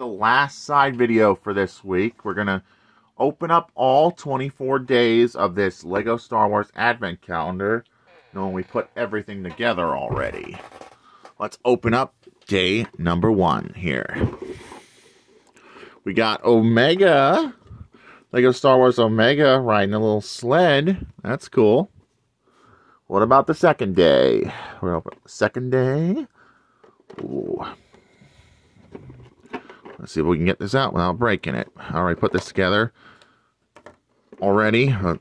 the last side video for this week. We're going to open up all 24 days of this LEGO Star Wars Advent Calendar, knowing we put everything together already. Let's open up day number one here. We got Omega, LEGO Star Wars Omega riding a little sled. That's cool. What about the second day? We're open second day. Ooh. Let's see if we can get this out without breaking it. All right, put this together already. Uh,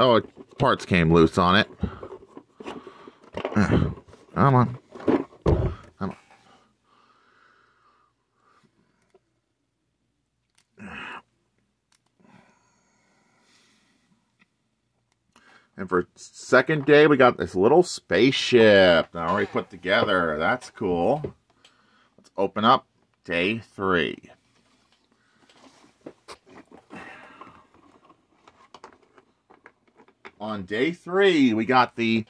oh, parts came loose on it. Come on. Come on. And for second day, we got this little spaceship already put together. That's cool. Let's open up day three. On day three, we got the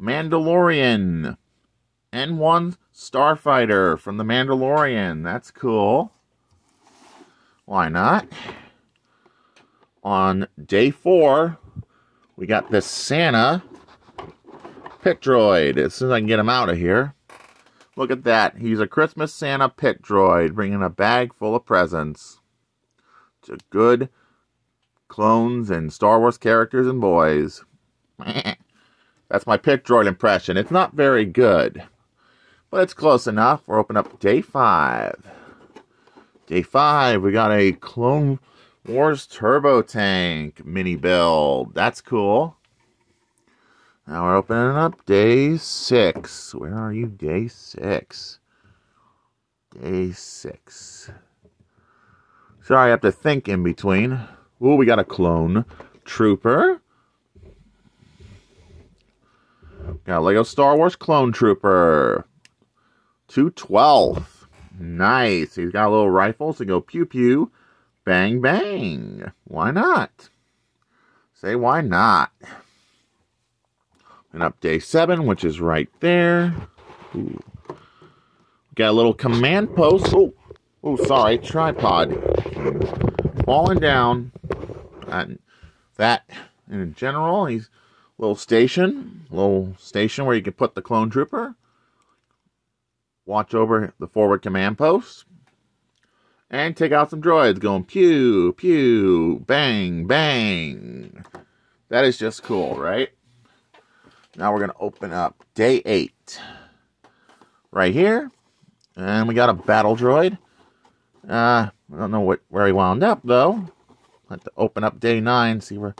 Mandalorian N1 Starfighter from the Mandalorian. That's cool. Why not? On day four, we got this Santa Pick Droid. As soon as I can get him out of here. Look at that. He's a Christmas Santa Pick Droid bringing a bag full of presents to good clones and Star Wars characters and boys. That's my Pick Droid impression. It's not very good, but it's close enough. We're opening up day five. Day five, we got a Clone Wars Turbo Tank mini build. That's cool. Now we're opening up day six. Where are you? Day six. Day six. Sorry, I have to think in between. Ooh, we got a clone trooper. Got a Lego Star Wars clone trooper. 212. Nice. He's got a little rifle, so go pew pew, bang bang. Why not? Say why not? And up day seven, which is right there. Ooh. Got a little command post. Oh, oh, sorry, tripod falling down. And that, in general, he's little station, little station where you can put the clone trooper. Watch over the forward command post. And take out some droids going pew, pew, bang, bang. That is just cool, right? Now we're going to open up day eight. Right here. And we got a battle droid. Uh, I don't know what where he wound up, though. Have to open up day nine, see where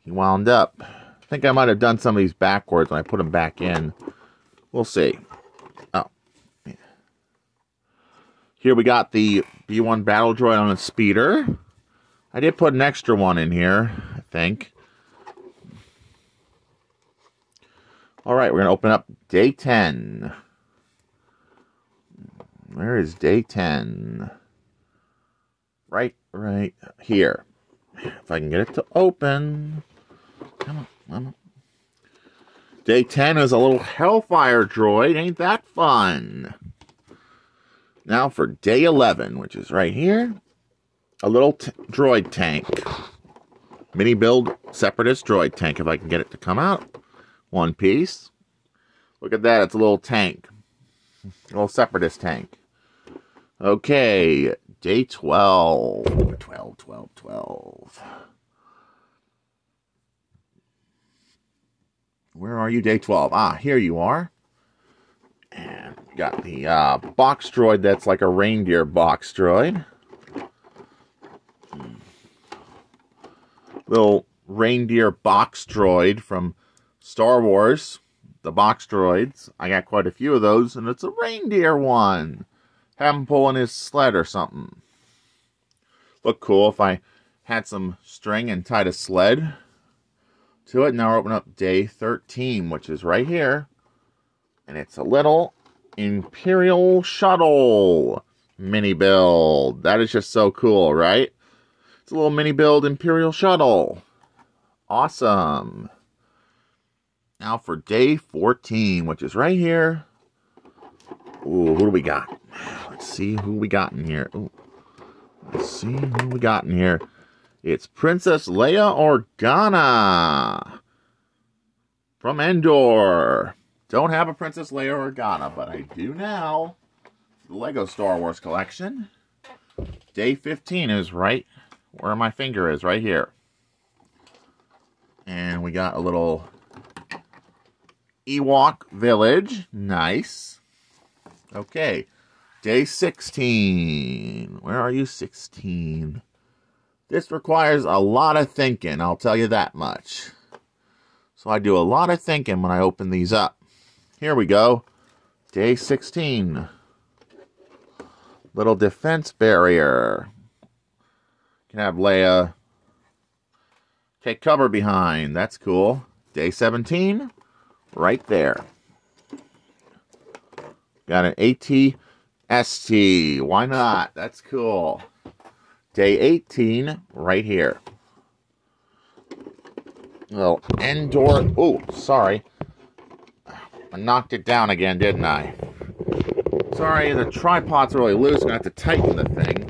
he wound up. I think I might have done some of these backwards when I put them back in. We'll see. Oh. Here we got the B1 battle droid on a speeder. I did put an extra one in here, I think. All right, we're going to open up day 10. Where is day 10? Right, right here. If I can get it to open. Come on, come on. Day 10 is a little Hailfire droid. Ain't that fun? Now for day 11, which is right here. A little droid tank. Mini build Separatist droid tank, if I can get it to come out one piece. Look at that, it's a little tank. A little separatist tank. Okay, day 12. 12, 12, 12. Where are you, day 12? Ah, here you are. And got the uh, box droid that's like a reindeer box droid. Little reindeer box droid from Star Wars, the box droids. I got quite a few of those, and it's a reindeer one. Have him pulling his sled or something. Look cool if I had some string and tied a sled to it. Now we're opening up day 13, which is right here. And it's a little Imperial Shuttle mini build. That is just so cool, right? It's a little mini build Imperial Shuttle. Awesome. Now for day 14, which is right here. Ooh, who do we got? Let's see who we got in here. Ooh, Let's see who we got in here. It's Princess Leia Organa from Endor. Don't have a Princess Leia Organa, but I do now. The Lego Star Wars collection. Day 15 is right where my finger is, right here. And we got a little Ewok Village. Nice. Okay. Day 16. Where are you, 16? This requires a lot of thinking, I'll tell you that much. So I do a lot of thinking when I open these up. Here we go. Day 16. Little defense barrier. Can have Leia take cover behind. That's cool. Day 17. Right there. Got an AT-ST. Why not? That's cool. Day 18, right here. Little Endor. Oh, sorry. I knocked it down again, didn't I? Sorry, the tripod's really loose. I have to tighten the thing.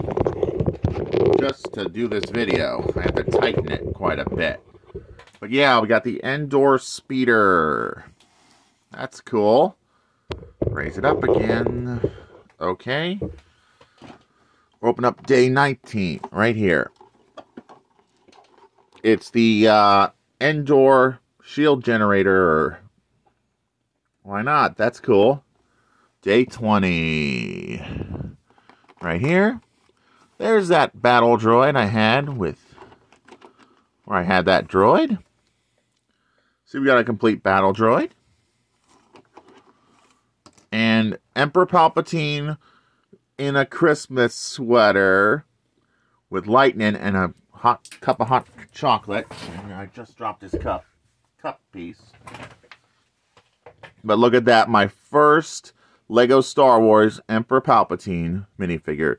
Just to do this video. I have to tighten it quite a bit. But yeah, we got the Endor Speeder. That's cool. Raise it up again. Okay. Open up day 19, right here. It's the uh, Endor shield generator. Why not? That's cool. Day 20. Right here. There's that battle droid I had with... Where I had that droid. See, we got a complete battle droid. And Emperor Palpatine in a Christmas sweater with lightning and a hot cup of hot chocolate. And I just dropped his cup cup piece. But look at that, my first Lego Star Wars Emperor Palpatine minifigure.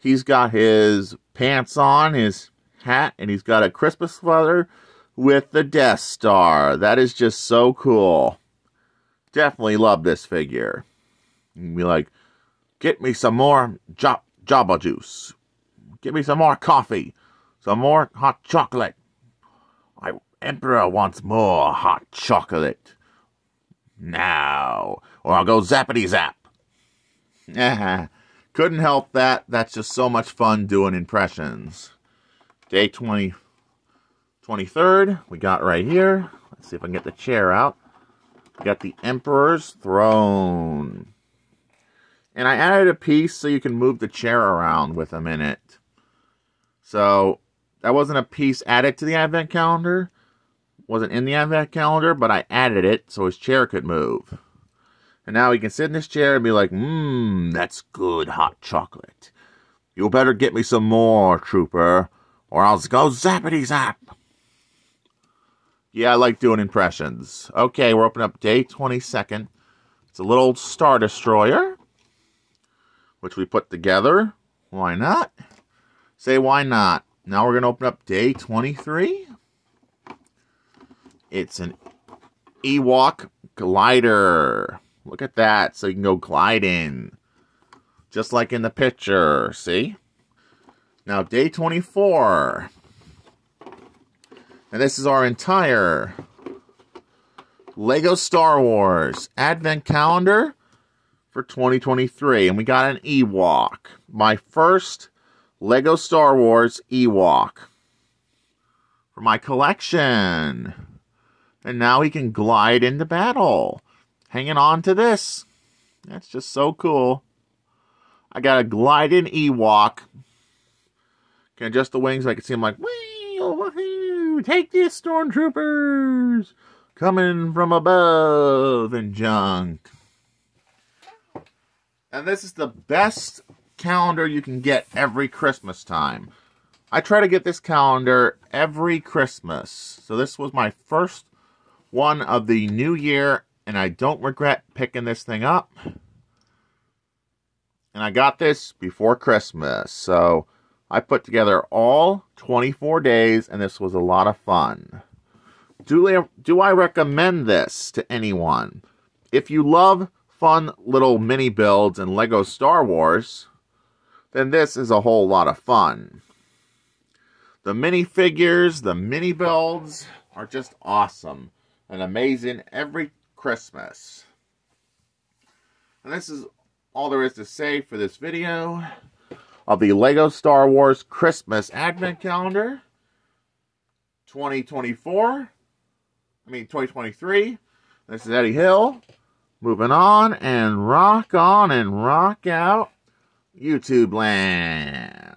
He's got his pants on, his hat, and he's got a Christmas sweater with the Death Star. That is just so cool. Definitely love this figure. And be like, get me some more Jabba juice. Get me some more coffee. Some more hot chocolate. I Emperor wants more hot chocolate. Now. Or I'll go zappity zap. Couldn't help that. That's just so much fun doing impressions. Day 20, 23rd, we got right here. Let's see if I can get the chair out. We got the Emperor's Throne. And I added a piece so you can move the chair around with them in it. So that wasn't a piece added to the advent calendar. Wasn't in the advent calendar, but I added it so his chair could move. And now he can sit in this chair and be like, mmm, that's good hot chocolate. You better get me some more, trooper, or I'll go zappity zap. Yeah, I like doing impressions. Okay, we're opening up day 22nd. It's a little Star Destroyer, which we put together. Why not? Say why not. Now we're going to open up day 23. It's an Ewok glider. Look at that. So you can go gliding. Just like in the picture. See? Now, day 24. And this is our entire Lego Star Wars Advent Calendar for 2023. And we got an Ewok. My first Lego Star Wars Ewok for my collection. And now he can glide into battle. Hanging on to this. That's just so cool. I got a gliding Ewok. Can adjust the wings. I can see him like, wee, oh, take this, stormtroopers. Coming from above and junk. And this is the best calendar you can get every Christmas time. I try to get this calendar every Christmas. So this was my first one of the new year, and I don't regret picking this thing up. And I got this before Christmas, so I put together all 24 days, and this was a lot of fun. Do I, do I recommend this to anyone? If you love fun little mini builds and Lego Star Wars, then this is a whole lot of fun. The minifigures, the mini builds are just awesome and amazing every Christmas. And this is all there is to say for this video of the LEGO Star Wars Christmas Advent Calendar 2024. I mean, 2023. This is Eddie Hill. Moving on and rock on and rock out YouTube land.